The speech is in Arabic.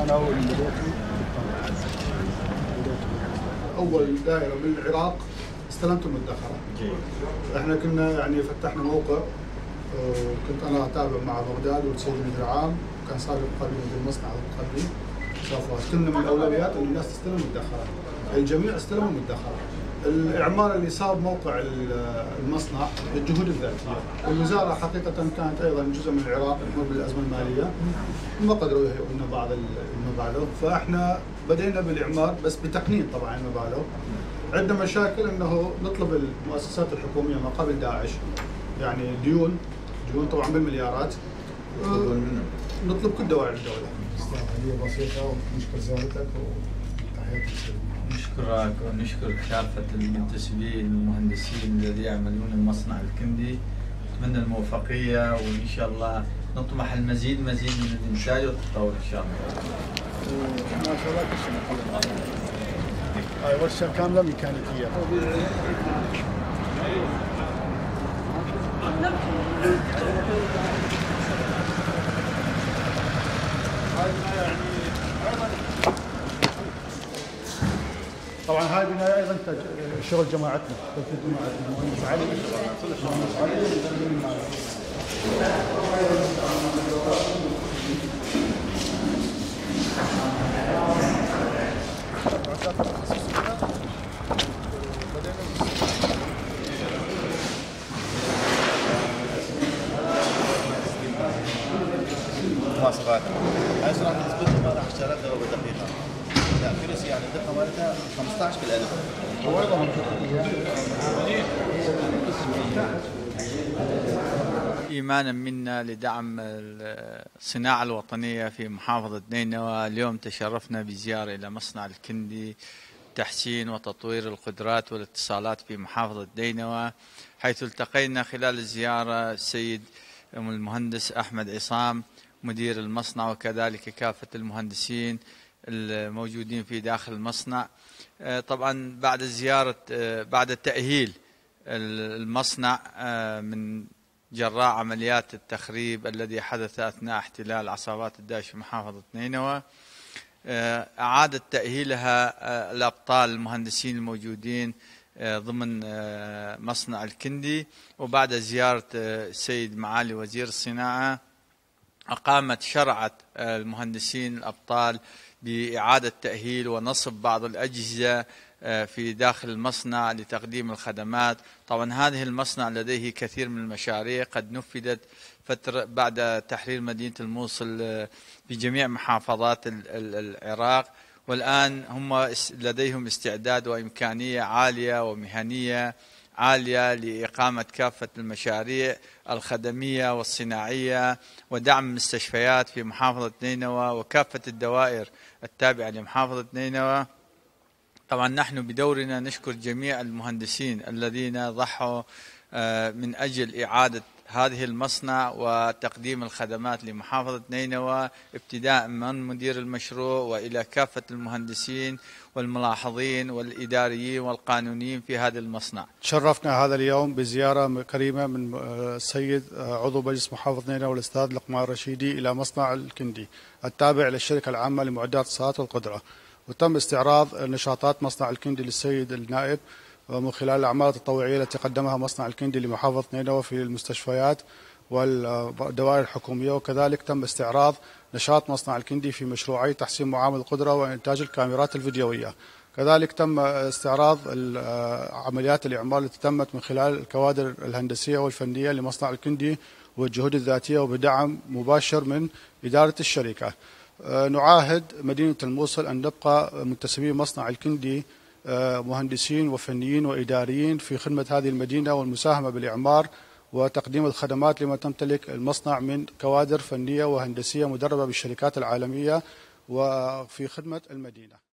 أنا أول من العراق استلمت المدخرة إحنا كنا يعني فتحنا موقع وكنت أنا أتابع مع بغداد والسيد المدير العام وكان سابق قبلي مدير المصنع قبلي كنا من الأولويات ان الناس تستلم مدخره الجميع استلموا مدخره الإعمار اللي صار موقع المصنع الجهود الذاتية. والوزاره حقيقة كانت أيضا جزء من العراق تمر بالازمه المالية. ما قدروا يهيئوا لنا بعض المبالغ. فإحنا بدينا بالإعمار بس بتقنين طبعا المبالغ. عندنا مشاكل إنه نطلب المؤسسات الحكومية ما قبل داعش يعني ديون. ديون طبعا بالمليارات. نطلب كل دوائر الدولة. هي بسيطة ونشكر زيارتك وتحياتي نشكرك ونشكر كافة المنتسبين المهندسين الذين يعملون المصنع الكندي نتمنى الموفقية وإن شاء الله نطمح المزيد مزيد من الإنتاج والتطور إن شاء الله. ما شاء الله كل شيء هاي ورشة كاملة ميكانيكية. طبعا هاي بناية أيضا شغل جماعتنا. جماعتنا. مواصفات راح اشتغلتها ربع دقيقة. لا في يعني الدقه مالتها 15 بالالف إيمانا منا لدعم الصناعة الوطنية في محافظة نينوى. اليوم تشرفنا بزيارة إلى مصنع الكندي تحسين وتطوير القدرات والاتصالات في محافظة نينوى حيث التقينا خلال الزيارة السيد المهندس أحمد عصام مدير المصنع وكذلك كافة المهندسين الموجودين في داخل المصنع. طبعا بعد زيارة بعد التأهيل المصنع من جراء عمليات التخريب الذي حدث أثناء احتلال عصابات الداعش في محافظة نينوى أعادت تأهيلها الأبطال المهندسين الموجودين ضمن مصنع الكندي. وبعد زيارة السيد معالي وزير الصناعة أقامت شرعت المهندسين الأبطال بإعادة تأهيل ونصب بعض الأجهزة في داخل المصنع لتقديم الخدمات. طبعا هذه المصنع لديه كثير من المشاريع. قد نفذت فترة بعد تحرير مدينة الموصل في جميع محافظات العراق. والآن هم لديهم استعداد وإمكانية عالية ومهنية. عالية لإقامة كافة المشاريع الخدمية والصناعية ودعم المستشفيات في محافظة نينوى وكافة الدوائر التابعة لمحافظة نينوى. طبعا نحن بدورنا نشكر جميع المهندسين الذين ضحوا من أجل إعادة هذه المصنع وتقديم الخدمات لمحافظة نينوى ابتداء من مدير المشروع وإلى كافة المهندسين والملاحظين والإداريين والقانونيين في هذا المصنع. تشرفنا هذا اليوم بزيارة كريمة من السيد عضو مجلس محافظة نينوى والأستاذ لقمان رشيدي إلى مصنع الكندي التابع للشركة العامة لمعدات الصلاة والقدرة وتم استعراض نشاطات مصنع الكندي للسيد النائب ومن خلال الأعمال التطوعية التي قدمها مصنع الكندي لمحافظة نينوى في المستشفيات والدوائر الحكومية وكذلك تم استعراض نشاط مصنع الكندي في مشروعي تحسين معامل القدرة وإنتاج الكاميرات الفيديوية. كذلك تم استعراض عمليات الإعمال التي تمت من خلال الكوادر الهندسية والفنية لمصنع الكندي والجهود الذاتية وبدعم مباشر من إدارة الشركة. نعاهد مدينة الموصل أن نبقى منتسبين مصنع الكندي مهندسين وفنيين وإداريين في خدمة هذه المدينة والمساهمة بالإعمار وتقديم الخدمات لما تمتلك المصنع من كوادر فنية وهندسية مدربة بالشركات العالمية وفي خدمة المدينة.